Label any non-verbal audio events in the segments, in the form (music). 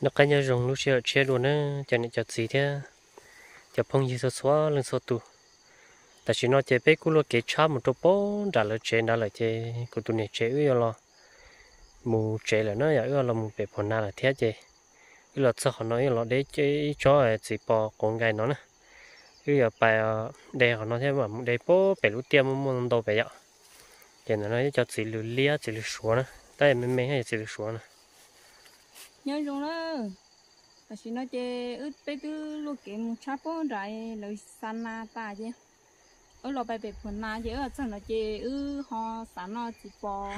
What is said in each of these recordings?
nó cái nhà rồng lúc chơi chơi luôn á cho nên cho gì thế. Cho phong gì số xóa lên số tu tại chỉ nó chơi bé cũng lo kế cha một chỗ bó đã là chơi đã là chơi của tụi này chơi ư lo. Mù chơi là nó ư là mù bé phần nào là thế chơi ư lo sao họ nói là để chơi cho chỉ bỏ con gái nó nữa, ư giờ bài để họ nói thế mà để bó bé lúc tiêm muốn đâu bé vậy cho nên nó cho chỉ lừa lia chỉ lừa số nè. Tại mình mình hay chỉ lừa số nữa nhớ rồi đó. Và chỉ nói chơi ướt bé tư cái một chắp bó rồi lời san na ta chứ. Ở lò bài bếp phần na chứ ở trong nó chơi ư ho sản nó chỉ bò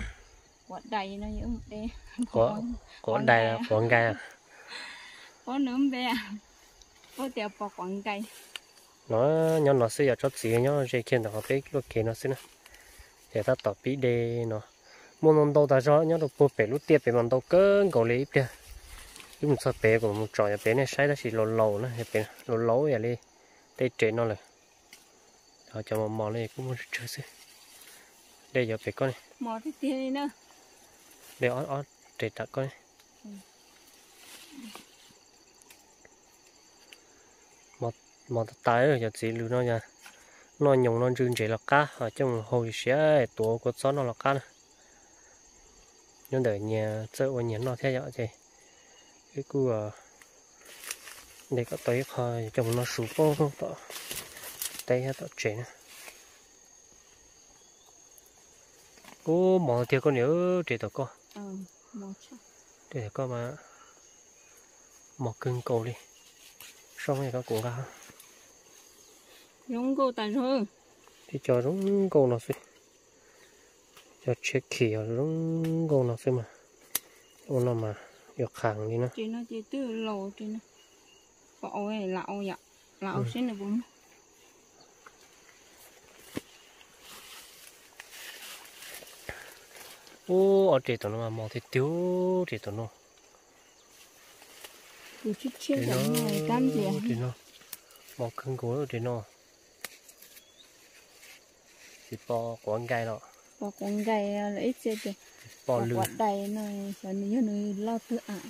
quạt đầy nó như một đê có có đây là quảng gai à? Có nấm bé có tiểu bò quảng gai (laughs) nó nhỏ nó sẽ cho chị nhỏ chỉ khiến nó cái lúc kia nó xin để ta tập bí đề nó. Muốn nó đâu ta cho nhỏ được bố bể lúc tiệp bể bằng đâu cơn cầu lấy bia một sao bể của một trò nhà bể này sai đó chỉ lồ lồ nữa bể lồ lồ vậy đi. Đây trên nó là. Họ cho một mò này cũng muốn chơi xí đây giờ bể con này. Mò thì tiền nữa. Để ót ót để đặt con này. Mò mò tay rồi giờ chỉ lưu nó nha nó nhung nó rừng chỉ là cá. Ở trong hồi xé tổ của gió nó là cá nhưng để nhà chơi ở nhà nó theo dõi gì cái cua để có tới khỏi trong nó sụp không tỏ tay hết tỏ trẻ nữa cô mò theo con nhớ để tao co. Ờ mò chứ để co mà mò cưng cầu đi. Xong rồi có cuộn ra. Giống cô tại rồi thì cho đúng cầu nó xí cho chết khỉ đúng cầu nó xí mà. Ô nó mà được hàng đi nữa chị nó chị tư lầu chị nó bỏ ơi lão dạ lão xin được bốn ô ở đây tụi nó mà mò thì tiêu thì tụi nó. Cứ chút chia thì nó cam gì thì nó. Mò cưng cố rồi thì nó. Thì bò quảng gai đó bỏ con gầy là ít chết rồi. Bỏ lư quạt đầy này cho nên nó lo tự ạ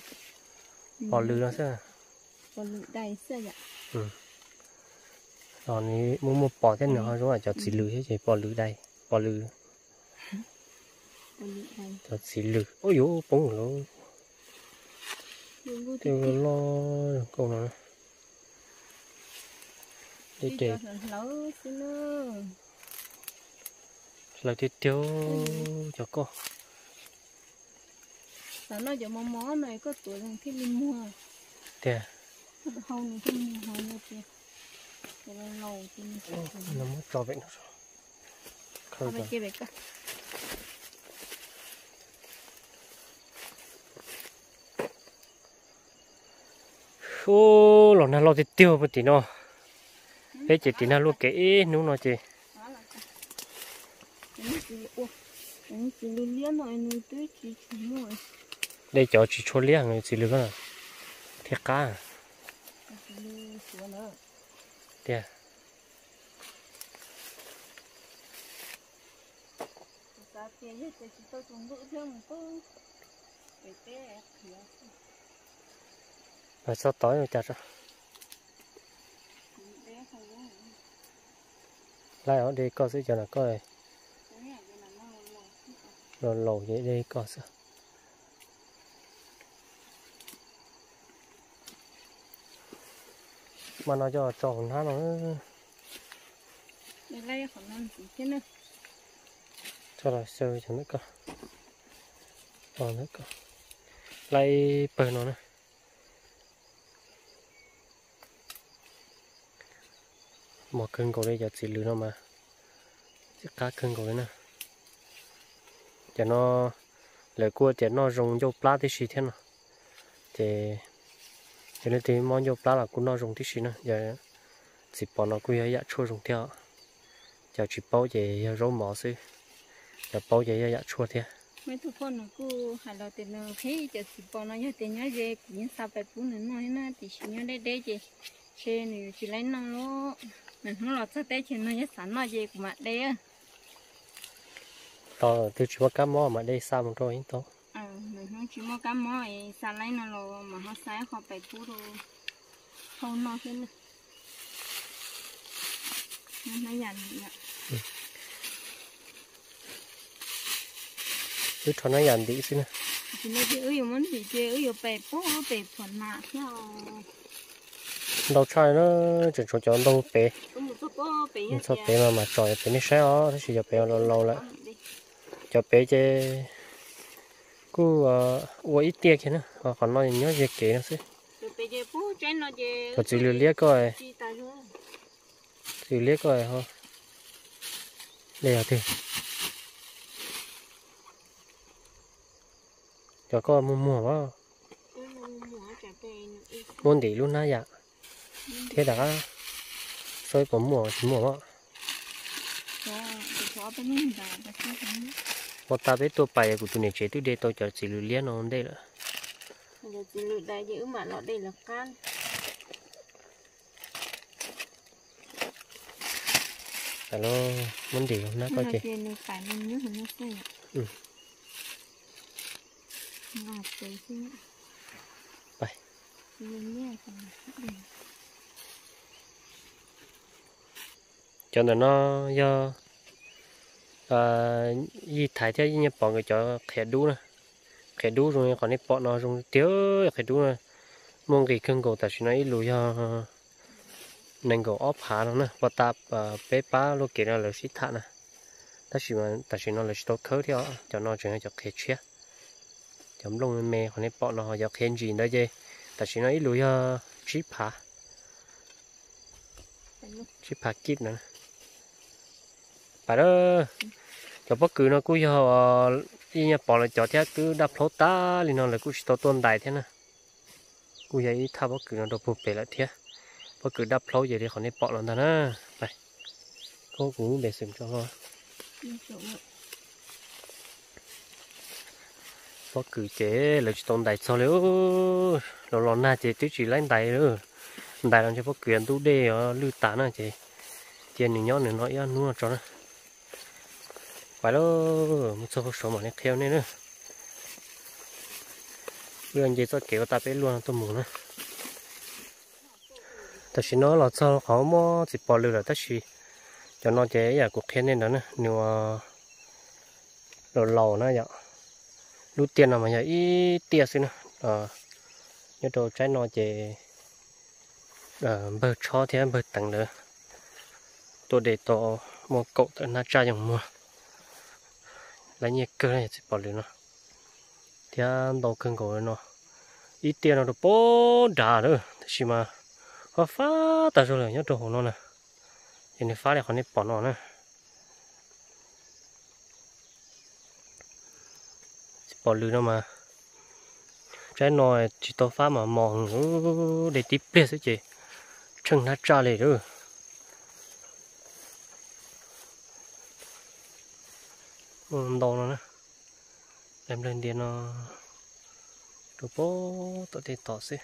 bò lư nó sẽ bỏ lự đầy xưa dạ rồi ní muốn một bò thế nào rồi cho chỉ lư hết lư đây bò lư bỏ đầy. Cho chỉ lư ôi dồi bông rồi vô tiêu lo câu nào? Đi đi để cho nó lỡ xin nữa là tiêu tiêu cho cô. Sao nó giờ mò mó này có tuổi thằng khi mình mua. Thế (laughs) hầu này khi mình hầu này kìa cái nó lâu thì mình nó mất cho vậy nó không phải kia vậy cả ô lò nào lo thì tiêu một tí nó. Thế chỉ tí nào luôn cái nếu nó chỉ đó là cả cái gì ô cái gì lưu liên rồi nuôi tưới chỉ chỉ mua đây cho chỉ cho liang này chỉ lừa nào thiệt cá à? thế à? rồi sao tối rồi chặt rồi lại ở đây có sẽ cho nó coi cái này cái này nó lâu rồi lầu vậy đây có sẽ mà nó cho tròn nó nó lấy khả năng gì thế nữa cho là sơ cho nó có còn nó có lấy bờ nó nè. Một cân cổ đây giờ chỉ lừa nó mà. Chỉ cá cân cổ đây nè cho nó lời cua cho nó dùng vô plá thì xí thế nào. Thì cho nên thì món vô plá là cũng nó dùng tí xí nữa. Giờ chỉ bỏ nó cũng ya dạ chua dùng theo. Giờ chỉ bao về rau mỏ xí. Giờ bao về ya dạ chua theo. Mấy thứ con nó cứ hay là tiền nó thấy giờ chỉ bỏ nó nhớ tiền nhớ gì cũng sao phải bún nên nói nó, thì chỉ nhớ đây đây gì xe này chỉ lấy năng nó mình không lo cho té, chỉ nó nhớ sẵn nó gì của mặt đây á to tôi chỉ có cá mò mà đây sao một rồi to ờ không chỉ mua cá mò ấy xả lấy nó rồi mà họ xả họ phải cú rồi không no thế nữa nó nó dàn nhỉ cứ cho nó dàn đi xin nè. Chỉ là chỉ ơi muốn chỉ chơi ơi bè bố bè phần nạ theo. Đầu trai nó chỉ cho cho đâu một số bé mà mà trò bé nó sao nó chỉ cho bé lâu lâu lại cho bé chơi cú ờ uống ít tiếc kia nữa. Ờ, còn nói nhớ gì kể nó xí bè chơi nó chơi chỉ lưu liếc coi chỉ liếc coi ho đây thì cho con mua mua quá. Muốn để luôn na dạ. Thế đã. Soi có mua chỉ mua quá một ta biết tôi bài của tụi này chế tôi để tôi cho chỉ lưu liếc nó đây là giờ chỉ lựa đại dữ mà nó đây là can. Alo muốn đi không nó có chị Ừ. Bye. cho nên nó do à y thái theo như bỏ người cho khẽ đu nè. Khẽ đu rồi còn đi bỏ nó rồi tiếu khẽ đu nè. Mong cái cưng cầu tại nó ít lùi cho nên cầu ốp hạ nó nè. Và tạp bé ba lúc kia nó là xít thả nè. Ta chỉ mà ta chỉ nó là xít khớ theo cho nó chuyển cho khẽ chia chấm lông mẹ còn đi bỏ nó cho khen gì đó chứ ta chỉ nó ít lùi cho chip hạ chip hạ kít nữa bà đó cho bất cứ nó cứ giờ đi nhà bỏ lại cho thế, cứ đập lỗ ta, thì nó lại cứ chỉ tuôn đại thế nè. Cứ vậy thà bất cứ nó đâu bụp về lại thế. Bất cứ đập lỗ vậy thì còn đi bỏ lại đó nè. Này cô cũng để xem cho nó bất cứ chế là chỉ tuần đại sau nếu lo lo na chế tôi chỉ lên đại nữa đại làm cho bất cứ anh tu đê ở lưu tán nè chế tiền thì nhỏ này nói ăn nữa cho nó phải đó một số số mà nó theo nên nữa. Bây giờ tôi kéo ta bé luôn tôi muốn nữa ta chỉ nói là sao họ mua chỉ bỏ lừa là ta chỉ cho nó chế giờ cuộc khen nên đó nữa, nếu lò lò nó vậy. Lúc tiền là mà giờ ít tiền xin nữa. Như nhớ đồ trái nó chế ờ bơ cho thì bơ tặng nữa tôi để tổ một cậu tự na cha dòng mua là nhẹ cơ này chỉ bỏ lên nó thì anh đầu cân cổ nó ít tiền nó được bố đà nữa thì mà hoa phá ta rồi nhớ đồ nó nè thì nó phá để còn nên bỏ nó nè chỉ bỏ lưới nó mà trái nồi chỉ tôi phá mà mòn để tiếp biết chứ chị chân nó trả lại rồi đồ nó nè. Em lên điện nó đồ bố tụi thì tỏ xí.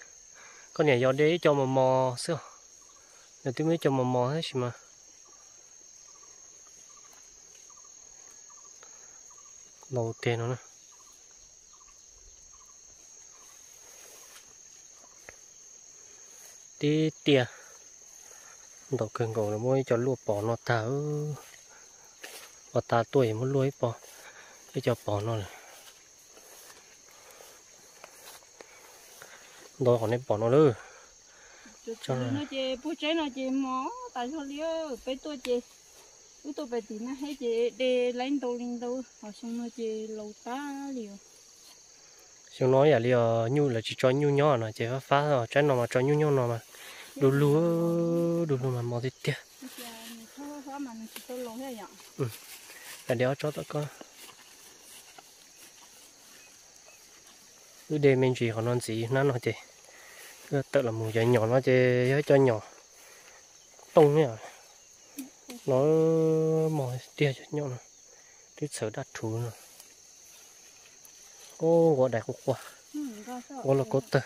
Con nhảy do đấy cho mà mò, xí nhà tôi mới cho mà mò hết mà. Đầu tiên nó nè. Tí tia. Đầu cường cổ nó mỗi cho lụa bỏ nó tháo và ta tuổi muốn lúa bỏ cái cho bỏ nó này. Đôi còn nên bỏ nó nữa cho nó chê bố trái nó chê mó tại sao liêu bé tôi chê? Bố tôi bé tí nó hết chê để lấy đâu lên đâu họ xong nó chê lâu ta liêu xong nói là liêu nhu là chỉ cho nhu nhỏ nó chê phá phá rồi trái nó mà cho nhu nhỏ nó mà. Đồ lúa đồ lúa mà mò thì tiếc ừ. Là đéo cho tao con cứ đêm mình chỉ còn non gì nó nói chị cứ tự là mùi nhỏ nó chị cho nhỏ. Tung nhỉ nó mỏi tia cho nhỏ nó. Cái sợ đặt thú nữa ô gọi đại cục quả gọi là cốt tơ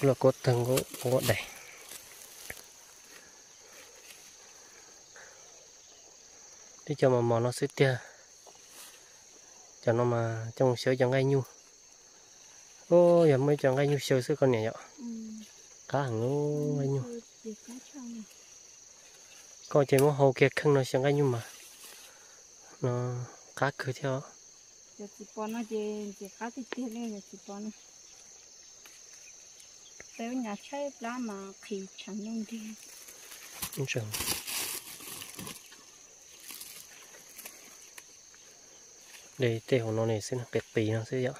là cốt tơ gọi gọi đại đi cho mà mò nó sẽ tia. Cho nó mà trong sữa cho ngay nhu ô giờ mới cho ngay nhu sữa sữa con này nhở? Cá hàng ô ngay nhu chỉ coi trên món hồ kia khăn nó sang ngay nhu mà. Nó cá cứ theo. Giờ chỉ bỏ nó chỉ chỉ cá cái tiền này giờ chỉ bỏ nó. Tới nhà chơi lá mà khi chẳng nên đi. Đúng rồi. Để tê của nó này sẽ là cái pì nó sẽ vậy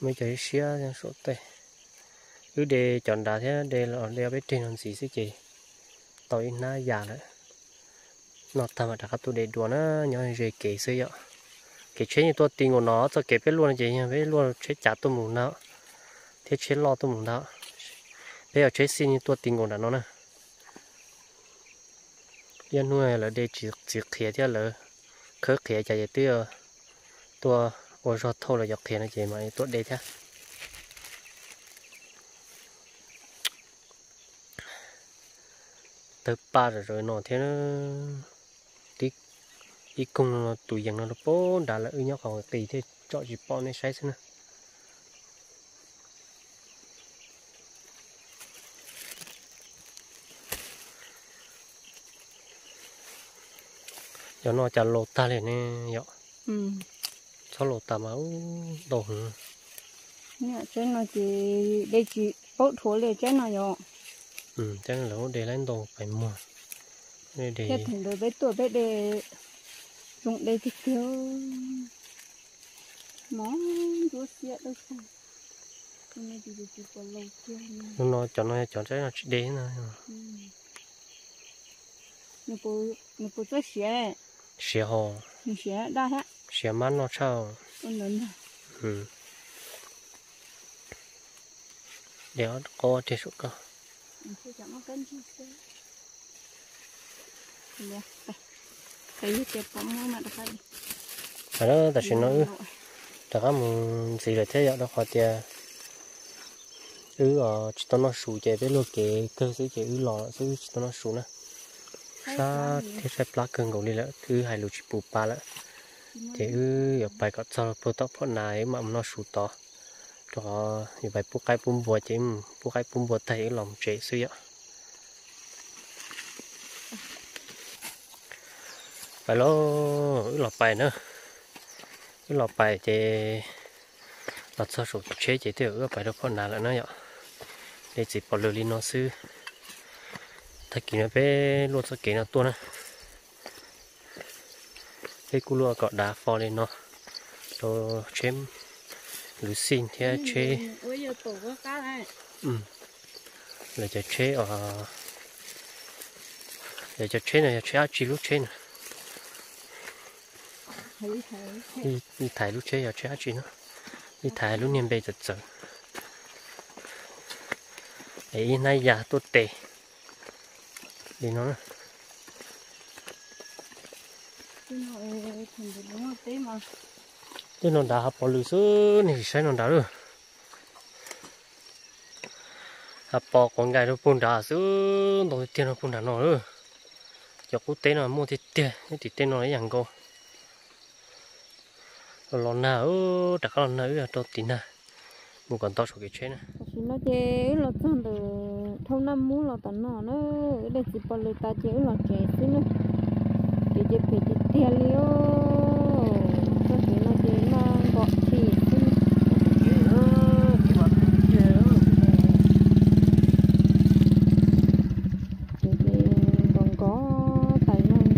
mấy cái xía cho số tệ cứ để chọn đá thế, để là đeo bên trên làm gì sẽ chị. Tối na già đấy. Nó tham mà đặt tôi để đùa nó, nhỏ gì kể xây vậy kể chế như tôi tiền của nó cho kể biết luôn chị nha biết luôn chế trả tôi muốn nó. Thế chế lo tôi muốn nó. Bây giờ chế xin như tôi tiền của nó nè. Yên nuôi là để chỉ chỉ khía thế là khớ khía chạy tiêu tôi ô rồi thâu là dọc khía nó chỉ mà tốt đây thế. Tới ba rồi rồi nó thế nó tí ý cùng nó tụi dân nó bố đã là ư nhau còn kỳ thế cho chỉ bọn này sai xin cho nó chả lột ta lên nè dọ ừ cho lột tà máu đồ hử nhà trên nó ừ, chỉ để chỉ bốc thố để trên nó rồi ừ chắc là để lên đồ phải mua. Để để cái thùng đối với tuổi bé để dùng đây thì thiếu món rúa xịa đâu không nó cho nó. Cho trái nó chỉ đến rồi nó bố nó bố cho xịa xịa hồ. Xịa đa hết xe mắt nó sao? Rồi ừ. Để có thể số cơ. Cái đó ta sẽ nói ta có một gì là thế vậy đó họ tiền ứ ở chỉ tao nó sủ chạy với lô kệ cơ sẽ chạy ứ lò sẽ chỉ tao nó sủ nè sa thế sẽ plug cân cầu đi lại thứ hai lô chỉ bù ba lại thì ứ ở bài có cho pro tóc phốt này mà nó sủ to cho như vậy bù cái bùm bùa chỉ bù cái bùm bùa thấy lòng chạy suy ạ phải lo ứ lọt bài nữa ứ lọt bài thì lọt sao sủ chế chỉ tiêu ứ bài đâu phốt nào lại nữa ạ để chỉ bỏ lừa lên nó sư thay kỳ nó bé luôn sao kỳ nó tua nè cái cú lúa cọ đá phò lên nó. Rồi chém lú xin thì chế ôi giờ tổ có cá này. Ừ. Là cho chế ở để cho chế này chế chỉ lúc chế này. Đi đi thải lúc chế ở chế chỉ nó đi thải lúc niệm bây giờ giờ ấy nay già tốt tệ. Đi nó nè cái nó thành được đúng không thế mà thế nó đã bỏ lưới số này sẽ nó đã rồi à bỏ con gái nó bún đá số đầu tiền nó bún đá nó rồi cho quốc tế nó mua thì tiền thì tên nó lấy dạng cô rồi lon nào đặt cái lon nào ở đâu tí nào mua còn to số cái chuyện này thì nó chế là chọn từ thâu năm mua là tận nó nó để chỉ bỏ lời ta chế là chế chứ nữa chế thiên liêu cho thì nó chế nó chế chế còn có tài năng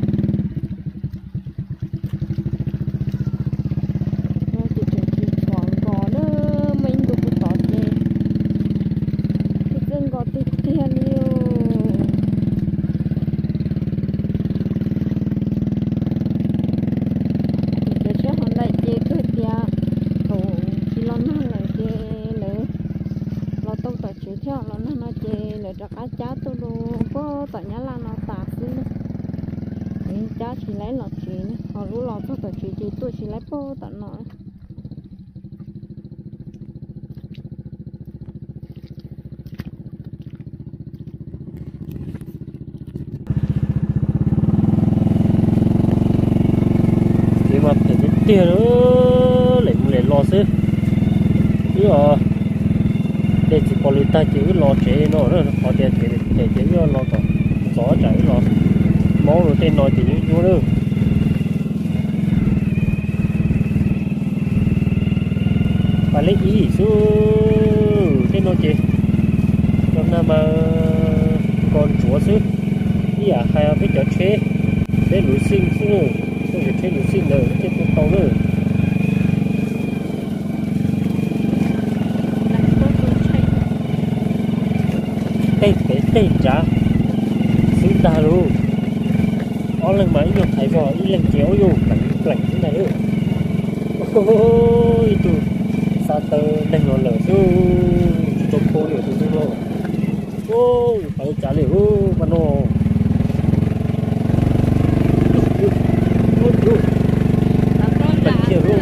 nó chỉ chế chỉ còn có nữa mình cũng có tỏ chế thì đừng có tích tiền liêu để cho họ lại chế cứ tia thổ chỉ lo nó lại chế lỡ lo tao tao chế theo lo nó nó chế lỡ cho cá chá tôi đồ có tao nhá là nó tạt xuống nữa thì chá chỉ lấy lọt chế nữa họ lúc lọt tao tao chế chế tôi chỉ lấy po tao nó thì mà phải tiền nữa lo chứ ờ để chỉ có lưỡi ta chỉ lo chế nó rồi họ để chế để chế cho lo còn gió chảy lo. Máu rồi tên nói thì vô nữa và lấy ý su tên nói chế. Cho nên mà con chúa sư ý à hay biết cho chế để lưỡi sinh xứ nữa không phải chế lưỡi sinh nữa chế con tàu nữa tê tê tê chả xứ ta luôn. Ở lần mấy dùng thấy vò ý lần kéo vô cảnh cảnh thế này nữa ôi tụ sa tơ đang ngồi lửa su tôi cô lửa tôi su luôn ôi, phải trả lửa mà nó con chiều luôn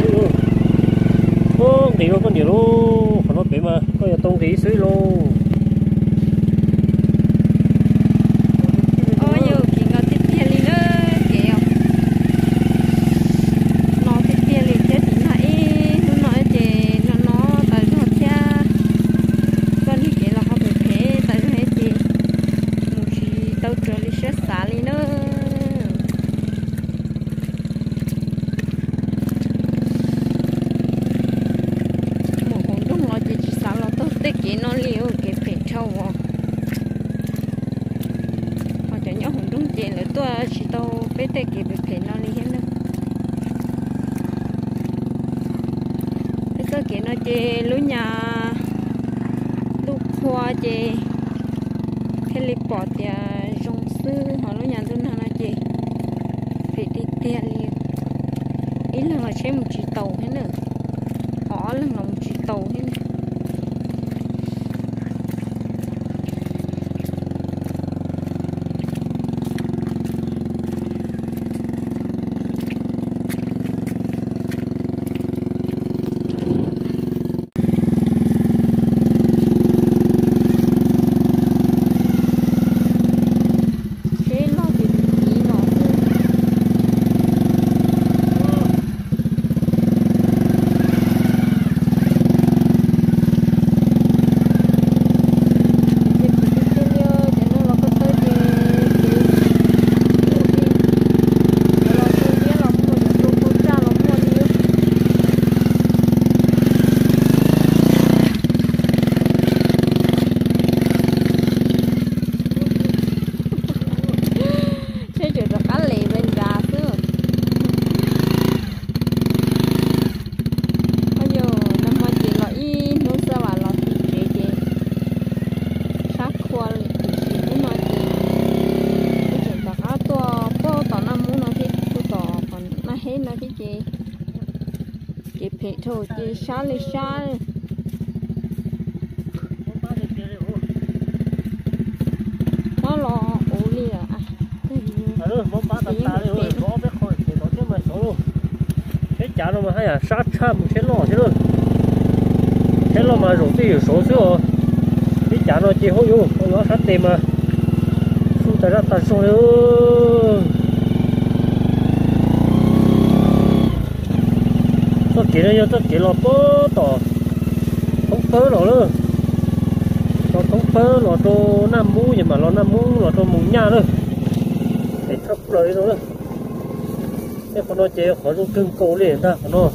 con ô thì nó luôn. Còn nó bị mà. Coi là tông thì suy luôn ôi yo kì ngó tít tia li nữa kìa nó tít tia li chết thì nó ý nó nói chị nó nó tại nó cha con đi kìa là họ phải thế tại nó hết chị một chị tao trở li chết xả li nữa một hôm đúng là chị chỉ xả là tốt tích kỹ nó liều cái phải trâu vào họ cho nhớ hùng đúng tiền là tôi chỉ tao bé tê kì bị phê nó đi hết nữa bây giờ kì nó chê lú nhà lú khoa chê heliport ya rong sư họ lú nhà tôi nó chê phê đi liền. Ý là họ xem một chỉ tàu thế nữa họ là một chỉ tàu thế nữa thế nó thì ý nó Thế chỉ được ăn lì bên gà chứ Bây giờ năm mà chỉ là y nó sẽ là là thì chế chế Sát khoa lì thì chỉ nó chỉ Thế chỉ được ăn to Bố tỏ năm muốn nó thích Bố tỏ còn nó hết nó thích chế Chế phê sát lì sát Nó lo ủ lì à Thế nữa món bát tạt tà đi rồi có biết khỏi thì nó chứ mà số luôn. Cái chả nó mà hay à sát cha một cái lò thế luôn thế lò mà rủ thì số rồi cái chả nó chỉ hối vô nó sát tiền mà. Su tại ra tạt số nữa chỉ nó tôi chỉ lò bớt tỏ không phớ lọ nữa nó không phớ lọ tô nam mũ nhưng mà lọ nam mũ lọ tô mùng nha nữa để thấp lời nó nữa thế còn nó chế khỏi dùng cưng cổ liền ta còn nó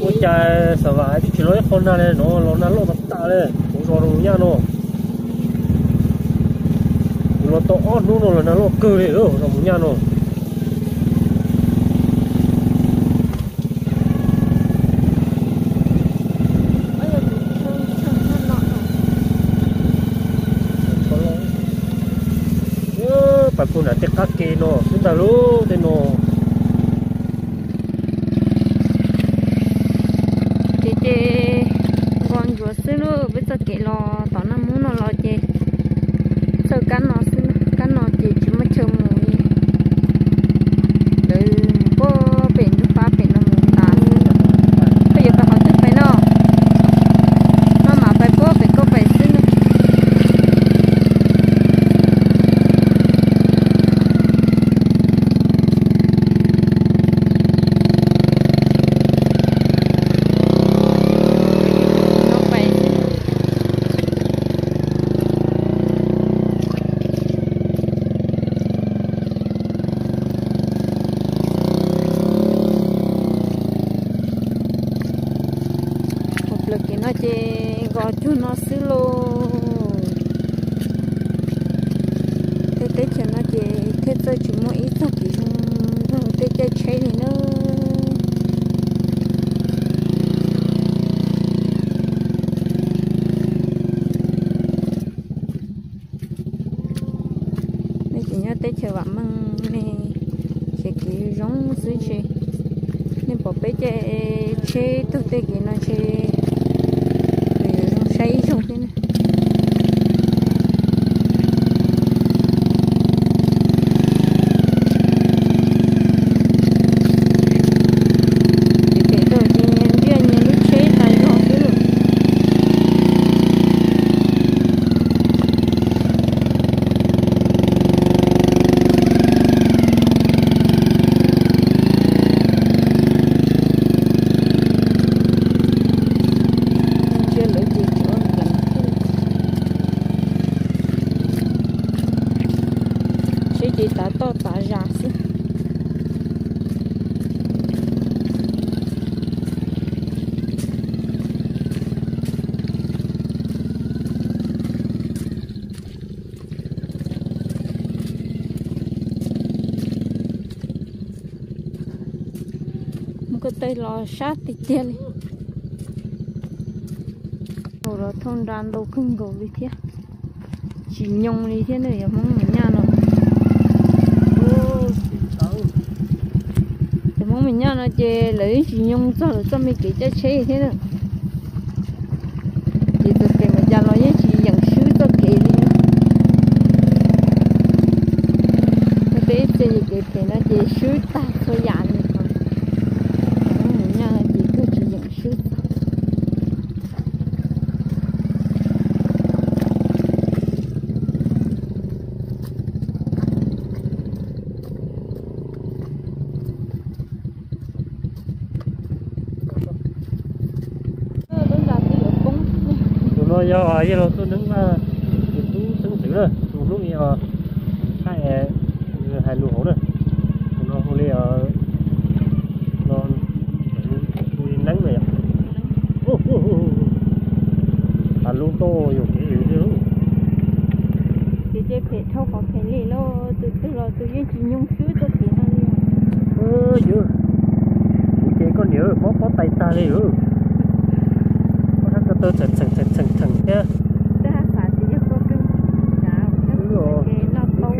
ôi trời sợ vãi chỉ nói con na này nó nó nó lộ bắt ta này cũng rồi mùng nha nó. Nó to ót nó là nó lộ cơ đấy rồi mùng nha nó phải phụ nữ tiếc các kỳ nó chúng ta lú thế nó chị chị còn rửa xứ nữa bây giờ kể lò, tỏ năm muốn nó lò chị sợ cắn nó chế chế tu tế đi tả to tả ra xí cứ tay lo sát thì chia rồi thôn đàn đâu không gồm đi thế chỉ nhung đi thế nữa mong nhà nhau nó chê lấy chỉ nhung cho nó cho mình kỹ cho chế thế nữa chỉ tự cái mà cho nó với chị dặn sư cho kỹ đi. Nó tế chê gì kỹ nó chê sư tài yo ayer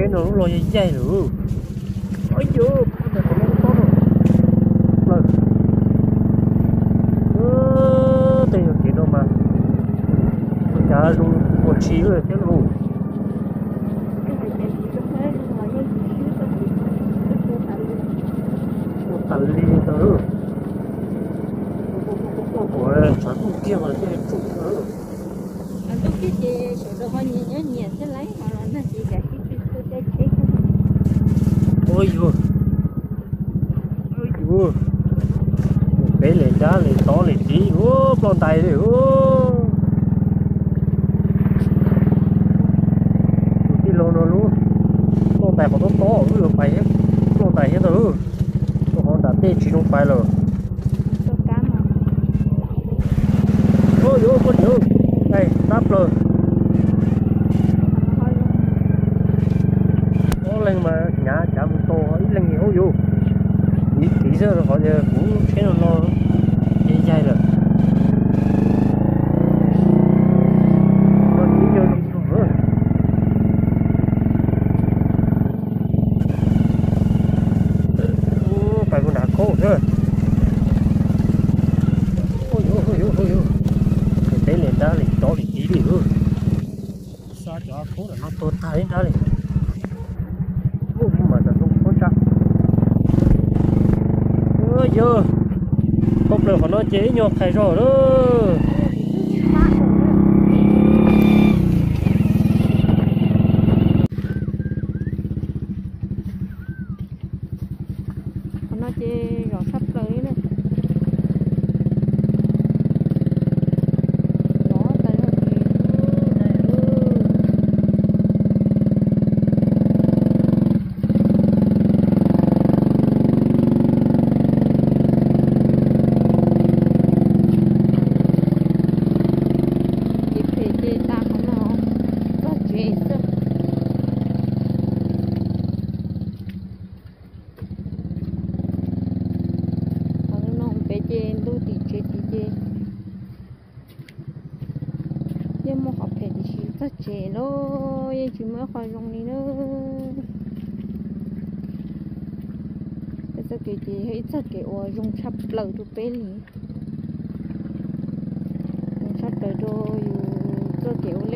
nó lo như dây nữa ôi chưa. quân sự này, đáp lờ nó lên mà nhà chạm to ấy lên nhiều vô. Ít tí giờ rồi, họ giờ cũng thế là lo dây rồi. nó chế nhột thầy rổ đó. Nó chế rổ sắp tới này.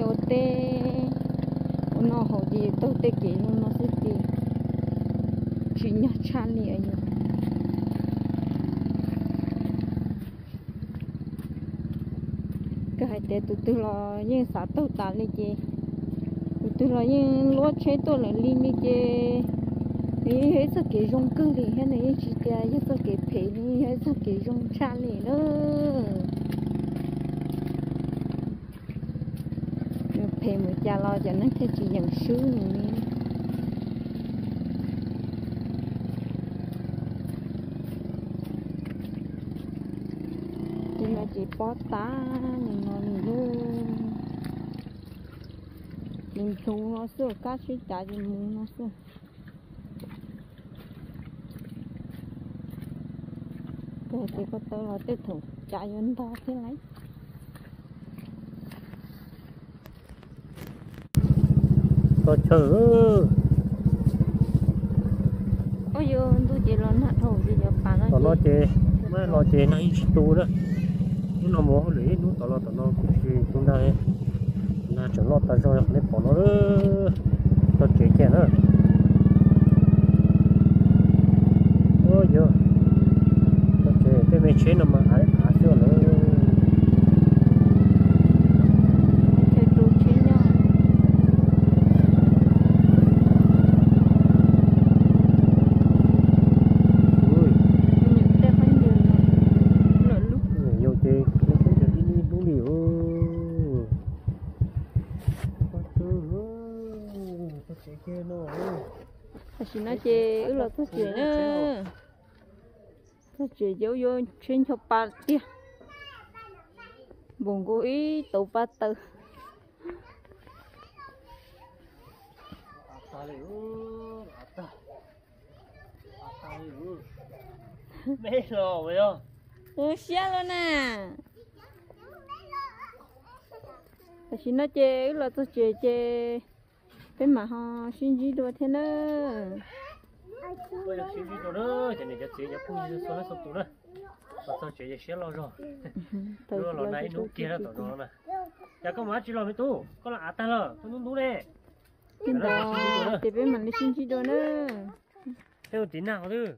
Cho kiểu leo tê nó học gì tôi tê cái nó sẽ gì chani nhớ cái hai tê tu tôi là những xã tàu ta ni chi tu tu là những lo che tu là li ni chi thì hết sao cái rong cơ thì hết này chỉ cái hết sao cái phê ni hết sao cái rong chani này nữa phê một cha lo cho nó cái chỉ dần sứ này thì là chỉ bó tá nhưng ngon luôn mình thu nó sửa cá suy trả thì muốn nó sửa cái thì có tới là tiếp thủ chạy lên đó thế lấy. Có chờ ôi giờ tôi chỉ lên hạt hồ gì giờ bà nó nó chê. Mới lo chê nó ít tu đó. Nó nó mua lưỡi nó tao lo tao cũng chỉ chúng ta na chẳng lo tao rồi nên bỏ nó tao chê chê nữa ôi giờ tao chê. Cái mấy chế nó mà chê chê nó à chỉ nói chơi ước là tôi chơi nữa tôi chơi dấu vô chuyên cho ba tia buồn cô ý tụ ba tư mấy rồi vậy không ủa xa luôn nè chỉ nói chơi ước là tôi chơi chơi bên mà họ xin gì đồ thế nữa bây giờ xin gì đồ đó cho nên chắc chị chắc cũng như số nó sụp tụ đó. Và sau chị sẽ lo rồi. (laughs) Rồi lo này nụ kia đó tụ nè. Chắc có chỉ lo với tụ có là át rồi không nụ nụ đây kinh tế thì bên mình xin gì đồ nữa theo tí nào thôi